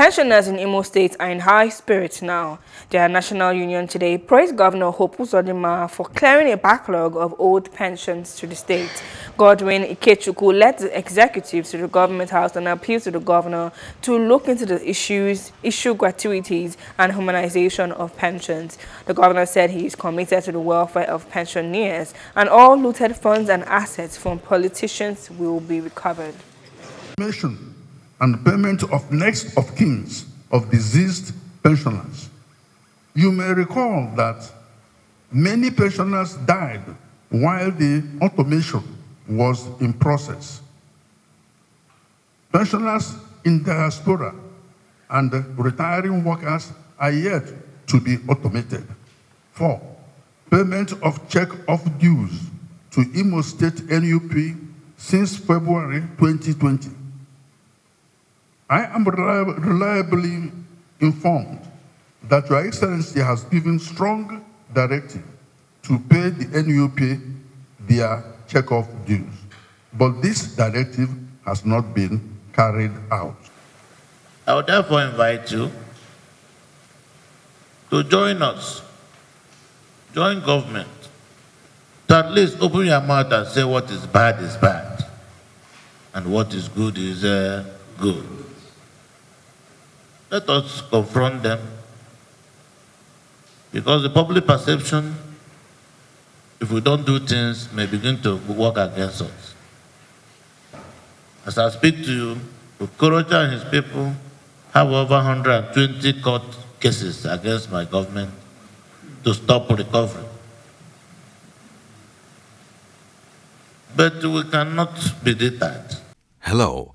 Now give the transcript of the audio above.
Pensioners in Imo State are in high spirits now. Their national union today praised Governor Hope Uzodinma for clearing a backlog of old pensions to the state. Godwin Ikechukwu led the executive to the government house and appealed to the governor to look into the issues, issue gratuities and humanization of pensions. The governor said he is committed to the welfare of pensioners and all looted funds and assets from politicians will be recovered. And payment of next of kins of deceased pensioners. You may recall that many pensioners died while the automation was in process. Pensioners in diaspora and retiring workers are yet to be automated. Four, payment of check of dues to Imo State NUP since February 2020 I am reliably informed that Your Excellency has given strong directive to pay the NUP their check-off dues. But this directive has not been carried out. I would therefore invite you to join us, join government, to at least open your mouth and say what is bad is bad, and what is good is uh, good. Let us confront them. Because the public perception, if we don't do things, may begin to work against us. As I speak to you, Okorocha and his people have over 120 court cases against my government to stop recovery. But we cannot be deterred. Hello.